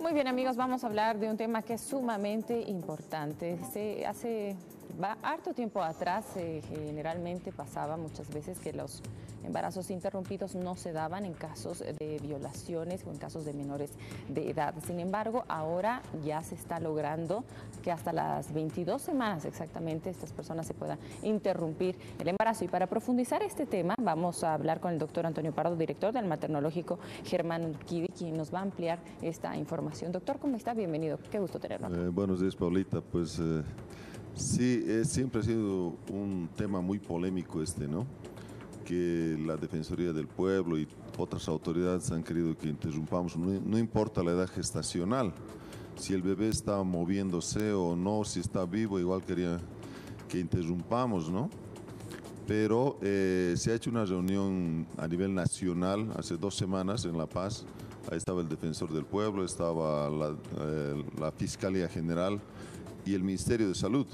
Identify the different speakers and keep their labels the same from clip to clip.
Speaker 1: Muy bien amigos, vamos a hablar de un tema que es sumamente importante. Se hace va harto tiempo atrás, eh, generalmente pasaba muchas veces que los embarazos interrumpidos no se daban en casos de violaciones o en casos de menores de edad. Sin embargo, ahora ya se está logrando que hasta las 22 semanas exactamente estas personas se puedan interrumpir el embarazo. Y para profundizar este tema, vamos a hablar con el doctor Antonio Pardo, director del maternológico Germán Urquidi, quien nos va a ampliar esta información. Doctor, ¿cómo está? Bienvenido. Qué gusto tenerlo.
Speaker 2: Eh, buenos días, Paulita. Pues eh, sí, siempre ha sido un tema muy polémico este, ¿no? que la Defensoría del Pueblo y otras autoridades han querido que interrumpamos, no, importa la edad gestacional, si el bebé está moviéndose o no, si está vivo, igual quería que interrumpamos, ¿no? Pero eh, se ha hecho una reunión a nivel nacional hace dos semanas en La Paz, ahí estaba el Defensor del Pueblo, estaba la, eh, Fiscalía General y el Ministerio de Salud.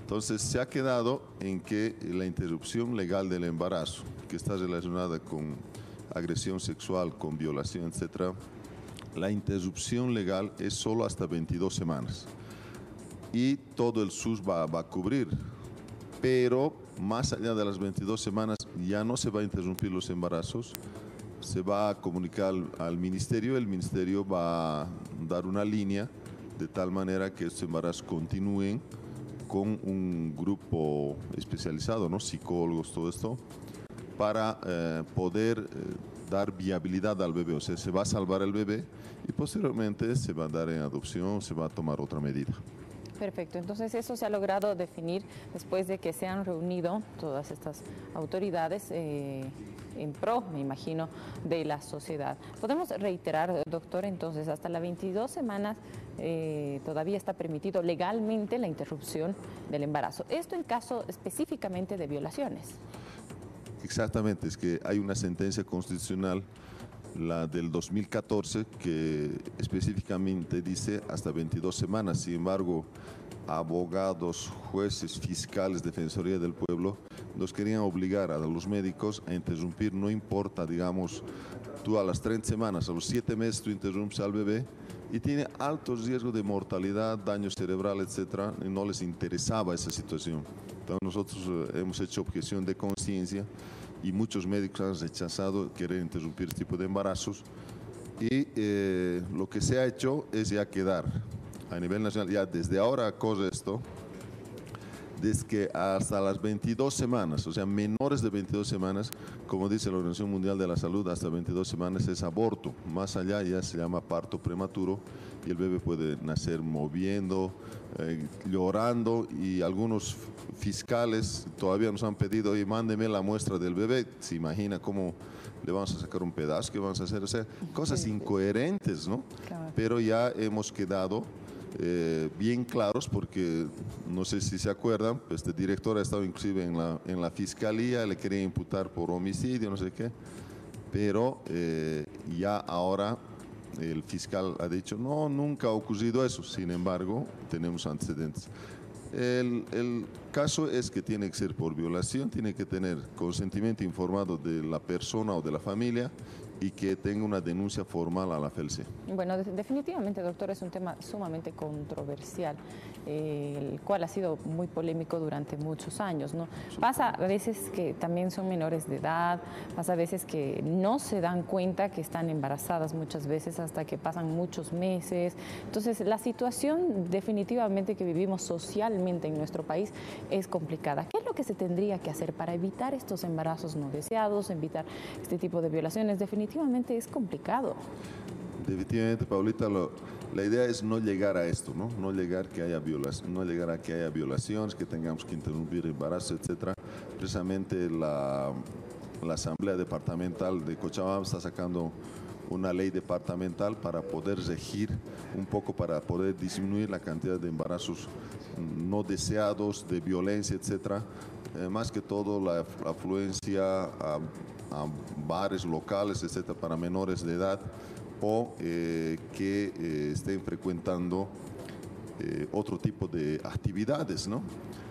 Speaker 2: Entonces se ha quedado en que la interrupción legal del embarazo, que está relacionada con agresión sexual, con violación, etc., la interrupción legal es solo hasta 22 semanas. Y todo el SUS va, a cubrir. Pero más allá de las 22 semanas ya no se va a interrumpir los embarazos, se va a comunicar al, ministerio, el ministerio va a dar una línea de tal manera que estos embarazos continúen con un grupo especializado, ¿no? psicólogos, todo esto, para eh, poder eh, dar viabilidad al bebé. O sea, se va a salvar el bebé y posteriormente se va a dar en adopción, se va a tomar otra medida.
Speaker 1: Perfecto, entonces eso se ha logrado definir después de que se han reunido todas estas autoridades eh, en pro, me imagino, de la sociedad. Podemos reiterar, doctor, entonces hasta las 22 semanas eh, todavía está permitido legalmente la interrupción del embarazo. Esto en caso específicamente de violaciones.
Speaker 2: Exactamente, es que hay una sentencia constitucional la del 2014, que específicamente dice hasta 22 semanas. Sin embargo, abogados, jueces, fiscales, Defensoría del Pueblo, nos querían obligar a los médicos a interrumpir, no importa, digamos, tú a las 30 semanas, a los 7 meses tú interrumpes al bebé y tiene altos riesgos de mortalidad, daño cerebral, etcétera, y no les interesaba esa situación. Entonces nosotros eh, hemos hecho objeción de conciencia y muchos médicos han rechazado querer interrumpir este tipo de embarazos. Y eh, lo que se ha hecho es ya quedar a nivel nacional, ya desde ahora corre esto, desde que hasta las 22 semanas, o sea, menores de 22 semanas, como dice la Organización Mundial de la Salud, hasta 22 semanas es aborto. Más allá ya se llama parto prematuro y el bebé puede nacer moviendo, eh, llorando y algunos fiscales todavía nos han pedido, oye, mándeme la muestra del bebé. Se imagina cómo le vamos a sacar un pedazo, que vamos a hacer, o sea, cosas incoherentes, ¿no? Pero ya hemos quedado eh, bien claros porque no sé si se acuerdan, este director ha estado inclusive en la, en la fiscalía, le quería imputar por homicidio, no sé qué, pero eh, ya ahora el fiscal ha dicho, no, nunca ha ocurrido eso, sin embargo, tenemos antecedentes. El, caso es que tiene que ser por violación, tiene que tener consentimiento informado de la persona o de la familia y que tenga una denuncia formal a la FELCE.
Speaker 1: Bueno, definitivamente, doctor, es un tema sumamente controversial, eh, el cual ha sido muy polémico durante muchos años. ¿no? Pasa a veces que también son menores de edad, pasa a veces que no se dan cuenta que están embarazadas muchas veces hasta que pasan muchos meses. Entonces, la situación definitivamente que vivimos socialmente en nuestro país es complicada. ¿Qué es lo que se tendría que hacer para evitar estos embarazos no deseados, evitar este tipo de violaciones? Definitivamente definitivamente es complicado.
Speaker 2: Definitivamente, Paulita, la idea es no llegar a esto, ¿no? No llegar, que haya no llegar a que haya violaciones, que tengamos que interrumpir embarazo, etcétera. Precisamente la, la Asamblea Departamental de Cochabamba está sacando una ley departamental para poder regir un poco, para poder disminuir la cantidad de embarazos no deseados, de violencia, etcétera. Eh, más que todo la afluencia a a bares locales, etcétera, para menores de edad o eh, que eh, estén frecuentando eh, otro tipo de actividades, ¿no?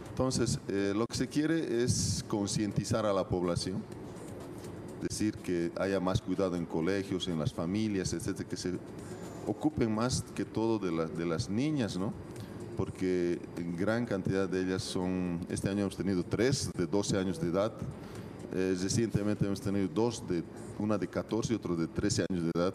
Speaker 2: Entonces, lo que se quiere es concientizar a la población decir que haya más cuidado en colegios, en las familias, etcétera, que se ocupen más que todo de, de las niñas, ¿no? Porque gran cantidad de ellas son, este año hemos tenido tres de 12 años de edad, eh, recientemente hemos tenido dos, de, una de 14 y otro de 13 años de edad,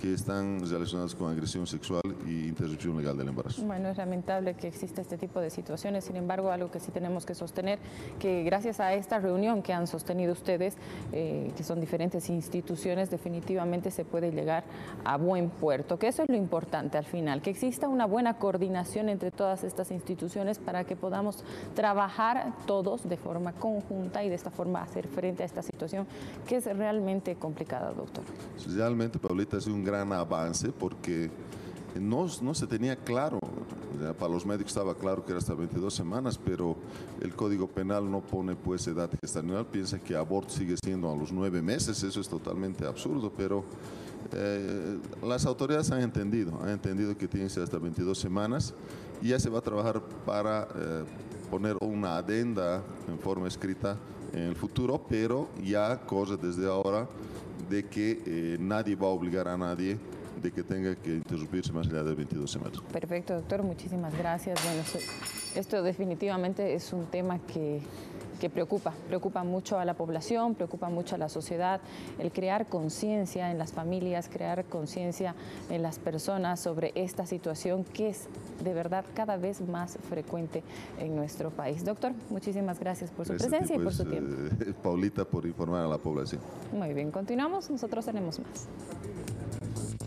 Speaker 2: que están relacionadas con agresión sexual y interrupción legal del embarazo.
Speaker 1: Bueno, es lamentable que exista este tipo de situaciones, sin embargo, algo que sí tenemos que sostener, que gracias a esta reunión que han sostenido ustedes, eh, que son diferentes instituciones, definitivamente se puede llegar a buen puerto, que eso es lo importante al final, que exista una buena coordinación entre todas estas instituciones para que podamos trabajar todos de forma conjunta y de esta forma hacer frente a esta situación que es realmente complicada, doctor.
Speaker 2: Realmente, Paulita, es un gran avance porque no, no se tenía claro, para los médicos estaba claro que era hasta 22 semanas, pero el Código Penal no pone pues edad gestacional, piensa que aborto sigue siendo a los nueve meses, eso es totalmente absurdo, pero eh, las autoridades han entendido, han entendido que tiene que ser hasta 22 semanas y ya se va a trabajar para eh, poner una adenda en forma escrita en el futuro, pero ya corre desde ahora de que eh, nadie va a obligar a nadie de que tenga que interrumpirse más allá de 22 semanas.
Speaker 1: Perfecto, doctor, muchísimas gracias. Bueno, esto definitivamente es un tema que, que preocupa, preocupa mucho a la población, preocupa mucho a la sociedad, el crear conciencia en las familias, crear conciencia en las personas sobre esta situación que es de verdad cada vez más frecuente en nuestro país. Doctor, muchísimas gracias por su presencia y por su tiempo.
Speaker 2: Eh, Paulita, por informar a la población.
Speaker 1: Muy bien, continuamos, nosotros tenemos más.